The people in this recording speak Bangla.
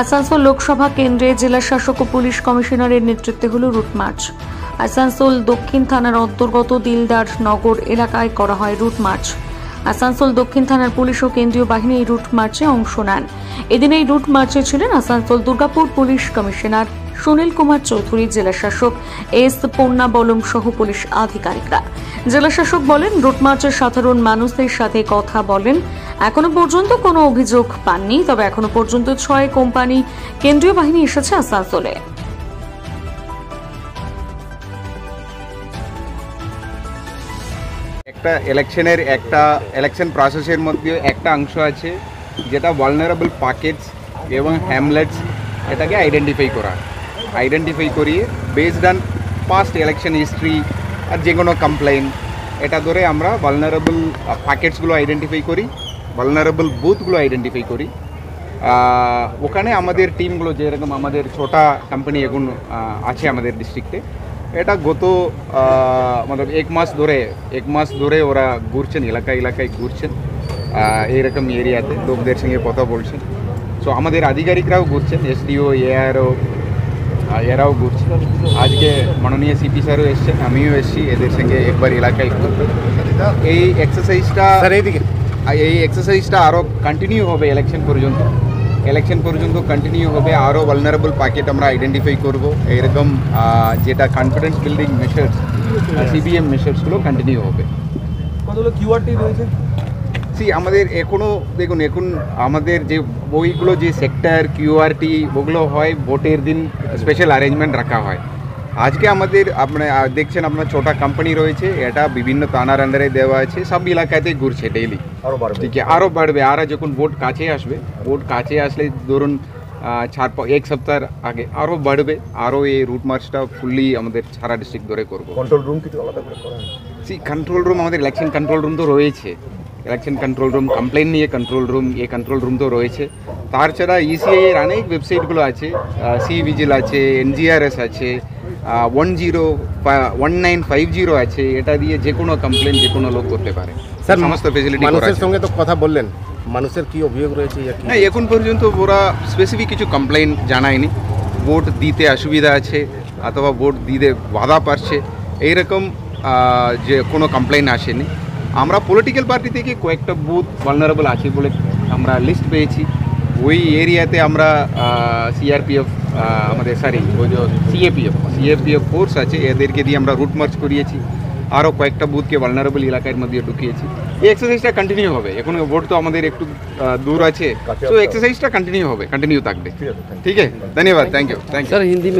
আসানসোল লোকসভা কেন্দ্রে জেলা শাসক ও পুলিশ কমিশনারের নেতৃত্বে হল রুট মার্চ। আসানসোল দক্ষিণ থানার অন্তর্গত দিলদার নগর এলাকায় করা হয় রুট মার্চ। আসানসোল দক্ষিণ থানার পুলিশ ও কেন্দ্রীয় বাহিনী এই রুট মার্চে অংশ নেন। এদিন এই রুট মার্চে ছিলেন আসানসোল দুর্গাপুর পুলিশ কমিশনার সুনীল কুমার চৌধুরী, জেলা শাসক এস পন্না বলম সহ পুলিশ আধিকারিকরা। জেলা শাসক বলেন, রুট মার্চের সাধারণ মানুষদের সাথে কথা বলেন। এখনও পর্যন্ত কোনো অভিযোগ পাননি, তবে এখনও পর্যন্ত ছয় কোম্পানি কেন্দ্রীয় বাহিনী এসেছে আসানসোলে। একটা ইলেকশনের একটা ইলেকশন প্রসেসের মধ্যে একটা অংশ আছে, যেটা ভালনারেবল পকেটস এবং হ্যামলেটস এটাকে আইডেন্টিফাই করা। আইডেন্টিফাই করিয়ে based on past election history আর যে কোনো কমপ্লেন এটা ধরে আমরা ভালনারেবল প্যাকেটসগুলো আইডেন্টিফাই করি ভালনারেবল বুথগুলো আইডেন্টিফাই করি। ওখানে আমাদের টিমগুলো যেরকম আমাদের ছোটা কোম্পানি এখন আছে আমাদের ডিস্ট্রিক্টে এটা গত মানে এক মাস ধরে, এক মাস ধরে ওরা ঘুরছেন এলাকা এলাকায় ঘুরছেন এইরকম এরিয়াতে লোকদের সঙ্গে কথা বলছেন। সো আমাদের আধিকারিকরাও ঘুরছেন এসডিও এআরও এরাও ঘুরছে আজকে মাননীয় সিপি স্যারও এসছেন আমিও এসেছি এদের সঙ্গে একবার এলাকায় ঘুরতে। এই এক্সারসাইজটা এই এক্সারসাইজটা আরও কন্টিনিউ হবে ইলেকশন পর্যন্ত ইলেকশন পর্যন্ত কন্টিনিউ হবে আরও ভালনারেবল প্যাকেট আমরা আইডেন্টিফাই করব এরকম আহ, যেটা কনফিডেন্স বিল্ডিং মেশার্স সিবিএম মেশার্সগুলো কন্টিনিউ হবে কতগুলো কিউআরটি রয়েছে সি আমাদের এখনও দেখুন এখন আমাদের যে বইগুলো যে সেক্টর কিউআরটি ওগুলো হয় ভোটের দিন স্পেশাল অ্যারেঞ্জমেন্ট রাখা হয়। আজকে আমাদের আপনার দেখছেন আপনার ছোটা কোম্পানি রয়েছে এটা বিভিন্ন থানার আন্ডারে দেওয়া আছে সব এলাকাতে ঘুরছে ডেইলি ঠিক আছে আরও বাড়বে আর যখন ভোট কাছে আসবে ভোট কাছে আসলে ধরুন চার এক সপ্তাহ আগে আরও বাড়বে আরও এই রুট মার্চটা ফুললি আমাদের সারা ডিস্ট্রিক্ট ধরে করব। কন্ট্রোল রুম কিছু আলাদা করে করা সি কন্ট্রোল রুম আমাদের ইলেকশন কন্ট্রোল রুম তো রয়েছে। ইলেকশন কন্ট্রোল রুম কমপ্লেন নিয়ে কন্ট্রোল রুম এ কন্ট্রোল রুম তো রয়েছে। তার ছাড়া ইসিআই এর অনেক ওয়েবসাইটগুলো আছে সি ভিজিল আছে এনজিআরএস আছে one zero one nine five zero আছে এটা দিয়ে যে কোনো কমপ্লেন যে কোনো লোক করতে পারে। স্যার সমস্ত ফেসিলিটি মানুষের সঙ্গে তো কথা বললেন। মানুষের কি অভিযোগ রয়েছে না এখন পর্যন্ত ওরা স্পেসিফিক কিছু কমপ্লেন জানায়নি। ভোট দিতে অসুবিধা আছে অথবা ভোট দিতে বাধা পাচ্ছে। এইরকম যে কোনো কমপ্লেন আসেনি। আমরা পলিটিক্যাল পার্টি থেকে কয়েকটা বুথ ভালনারেবল আছে বলে আমরা লিস্ট পেয়েছি। ওই এরিয়াতে আমরা সিআরপিএফ আমাদের সরি ওই যে সিএপিএফ সিএপিএফ ফোর্স আছে এদেরকে দিয়ে আমরা রুট মার্চ করিয়েছি। আরও কয়েকটা বুথকে ভালনারেবল এলাকার মধ্যে ঢুকিয়েছি। এই এক্সারসাইজটা কন্টিনিউ হবে। এখন ভোট তো আমাদের একটু দূর আছে। তো এক্সারসাইজটা কন্টিনিউ হবে কন্টিনিউ থাকবে। ঠিক আছে ধন্যবাদ thank you thank you sir Hindi